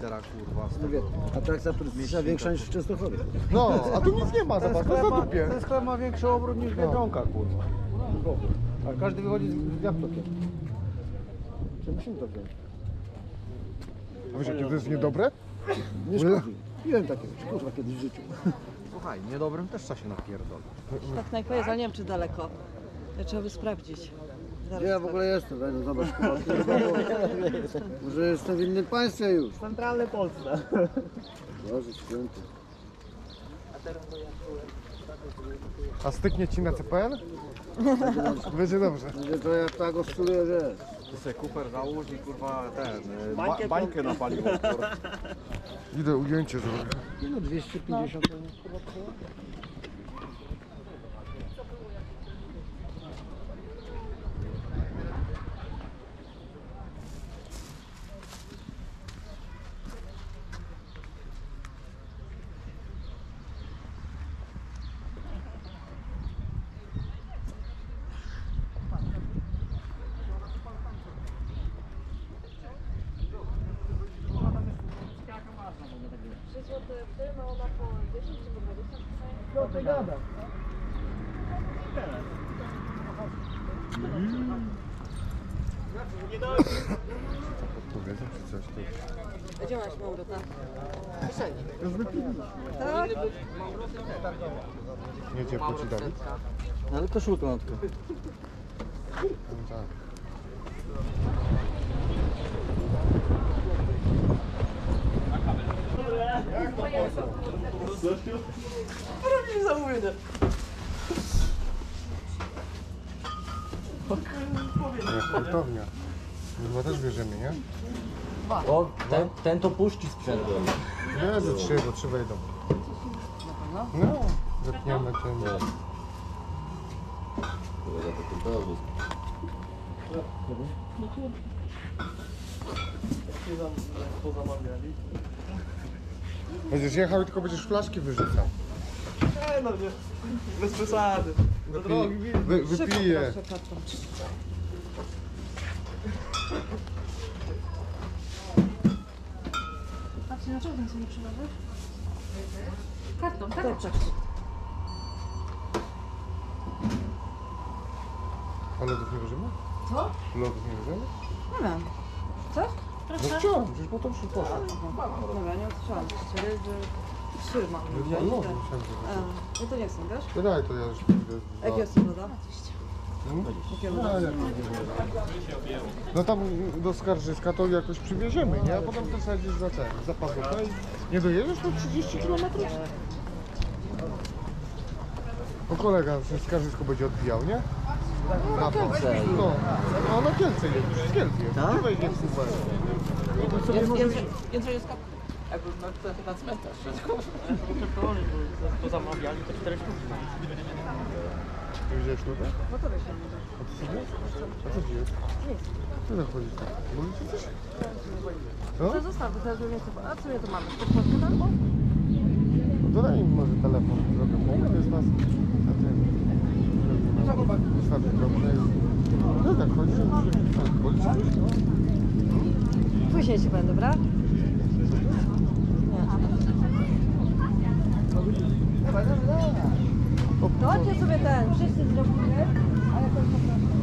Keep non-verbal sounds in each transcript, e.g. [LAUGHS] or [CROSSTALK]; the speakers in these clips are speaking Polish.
Teraz kurwa z Mówię, atrakcja turystyczna większa niż w Częstochowie. No, a tu nic nie ma, zobacz, to za ma, dupie. ten sklep ma większy obrót niż Biedronka kurwa. A każdy wychodzi z jabłkiem. Czy musimy to wziąć? A wiesz, jakie to jest niedobre? Nie szkodzi. Piłem takiego, kurwa, kiedyś w życiu. Słuchaj, niedobrym też trzeba się napierdolić. Tak knajpa jest, ale nie wiem czy daleko. Trzeba by sprawdzić. Gdzie ja w ogóle jestem? Daj no zobacz. Może jestem w innym państwie już. Centralne Polsce. Boże święty. A styknie ci na CPN? Będzie dobrze. Będzie to jak tak oscyluje, wiesz. Ty sobie kuper załóż i kurwa ten, y, ba, Bańkę bańkę na paliwo kurwa. Idę ujęcie zrobię. No 250 to kurwa No to gada. Odpowiedzą czy coś tu. Gdzie masz Małgota? Nie ciepło ci dali? No, Ale koszulkę mam tylko. No tak. Jak hurtownia. Chyba też bierzemy, nie? O, ten, ten to puszki sprzęt. Nie, ze trzy, bo trzy wejdą. No, zepniemy ten. Będziesz jechał i tylko będziesz flaszki wyrzucał. Nie no nie, bez przesady. Do drogi, Wypij, wy, wypiję. Proszę kartą. Patrzcie, dlaczego ten sobie nie przyłożysz? Kartą, tak? Tak, tak. A lodów nie bierzemy? Co? Lodów nie bierzemy? Nie wiem. Chcesz? No Proszę. chciałem, przecież potem się poszło. Dobra, nie odsłyszałam. Cztery, trzy mam No, wziąć. no, tak. myślałem, że- A, no to nie chcę, wiesz? To daj, to ja już pójdę. A Jakie jest woda? Hmm? Jakie No, jak no tam do Skarżyska to jakoś przywieziemy, nie? A potem to gdzieś za ten, za pazuchę i nie dojedziesz to 30 km? No kolega z Skarżysko będzie odbijał, nie? Na Kielce. No, no na Kielce jedziesz, z Kielc jedziesz. Tak? Nie wejdzie w Kubę. Jędrzej jest. Jakby na, na cmentarz. To zamawiali, to cztery sztuki. Ty wziąłeś nutę? No to wiesz, A ty? A co ci jest? Nic. Co za chodzi tak? Boli coś? Co? To zostaw, to teraz bym nie A co my tu mamy? Podpłatkę tam? No daj im może telefon drogę, bo to jest nas na tym. Zostawię drogę. No tak, chodzi, że tak, boli ci coś? Później ci powiem, dobra? To chodźcie sobie ten, wszyscy zrobimy, a ja też poproszę.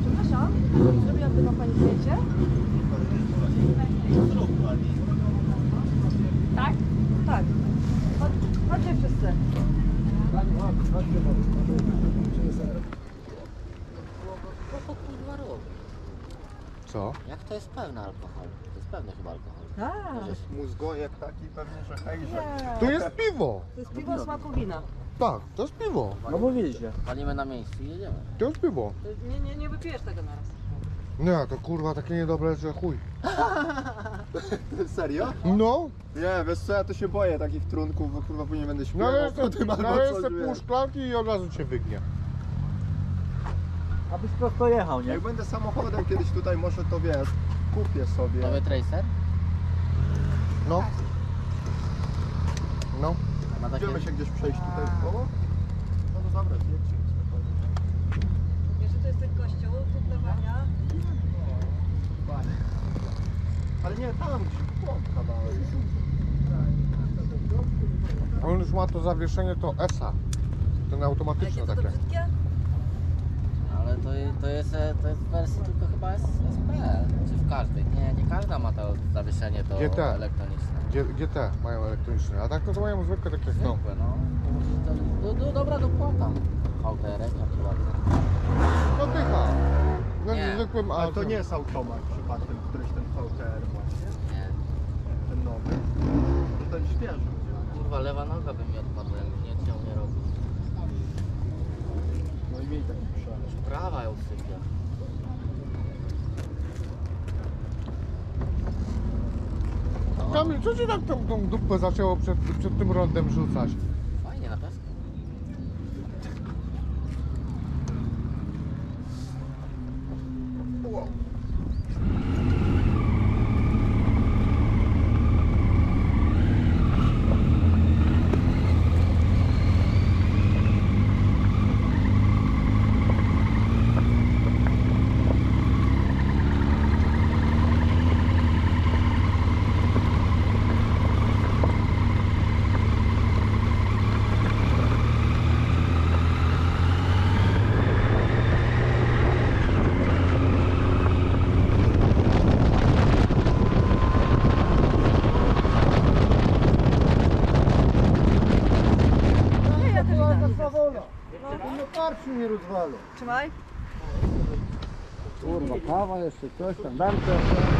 Przepraszam, zrobiłabym na pani zdjęcie. Tak? Tak. Chodź, chodźcie wszyscy. Po pół dwa roku. Co? Jak to jest pełny alkohol? To jest pewny chyba alkohol. Tak. Mózgojek taki pewnie, że hejże. Tu jest piwo! To jest piwo smaku wina. Tak, to jest piwo. No mówiliście. Walimy na miejscu i jedziemy. To jest piwo. Nie, nie, nie wypijesz tego naraz. Nie, to kurwa takie niedobre, że chuj. [LAUGHS] Serio? No, Nie, wiesz co, ja to się boję takich trunków, bo kurwa później będę no śpiewał ale po tym jeszcze, albo no, ale coś, jeszcze wiesz. pół szklanki i od razu cię wygnie. Abyś prosto jechał, Jak będę samochodem kiedyś tutaj, może to wiesz, kupię sobie. Nowy tracer? No. No. Ma takie... Idziemy się gdzieś przejść tutaj w koło? No dobra, zjedźcie spokojnie. Wiesz, że to jest ten kościół, tu plawania. Ale nie, tam gdzieś chłop kawałek. On już ma to zawieszenie, to ESA. Ten A automatyczne jakie to, to takie. brzydkie? Ale to, to, jest, e, to jest w wersji tylko chyba S- SPL, czy w każdej. Nie, nie każda ma to zawieszenie to GT. elektroniczne. G- GT mają elektroniczne, a tak to, to mają zwykłe takie jak to. Zwykłe, no. To, do, do, dobra dopłata. VTR, jaki ładny. No dycha. No Nie. zwykłym, a Ale to nie jest automat przypadkiem, któryś ten VTR właśnie, Nie. ten nowy. To ten świeży. Kurwa, lewa noga by mi odpadła, jakby nie chciał mnie robić. No i miej taki przelew. Prawa ją sypie. Kamil, co ci tak tą, tą dupę zaczęło przed, przed tym rondem rzucać? Fajnie na peskę. Nie, ja też idę. Zawola. Nie rozwalą. Trzymaj. Kurwa, kawa jeszcze, coś tam, to.